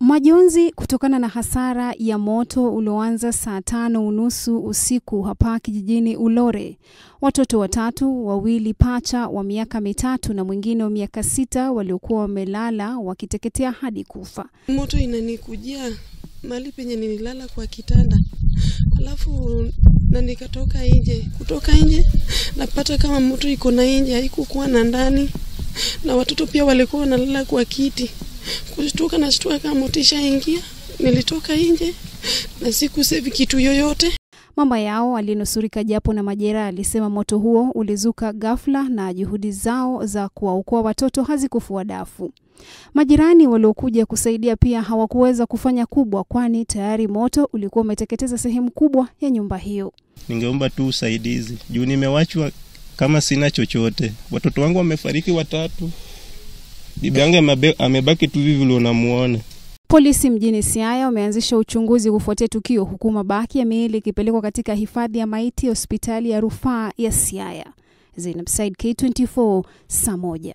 Majonzi kutokana na hasara ya moto ulioanza saa tano unusu usiku hapa kijijini Ulore. Watoto watatu, wawili pacha wa miaka mitatu na mwingine wa miaka sita waliokuwa wamelala wakiteketea hadi kufa. Moto inanikujia mali penye nililala kwa kitanda, alafu na nikatoka nje. Kutoka nje napata kama moto iko na nje, haikukuwa na ndani, na watoto pia walikuwa wanalala kwa kiti. Kushtuka na shtuka kama motisha ingia Nilitoka nje na sikusevi kitu yoyote. Mama yao aliyenusurika japo na majeraha alisema moto huo ulizuka ghafla na juhudi zao za kuwaokoa watoto hazikufua dafu. Majirani waliokuja kusaidia pia hawakuweza kufanya kubwa, kwani tayari moto ulikuwa umeteketeza sehemu kubwa ya nyumba hiyo. Ningeomba tu usaidizi juu nimewachwa kama sina chochote. Watoto wangu wamefariki watatu, bibi yangu amebaki tu hivi vile unamuona. Polisi mjini Siaya wameanzisha uchunguzi kufuatia tukio, huku mabaki ya miili ikipelekwa katika hifadhi ya maiti hospitali ya rufaa ya Siaya. Zainab Said, K24, saa moja.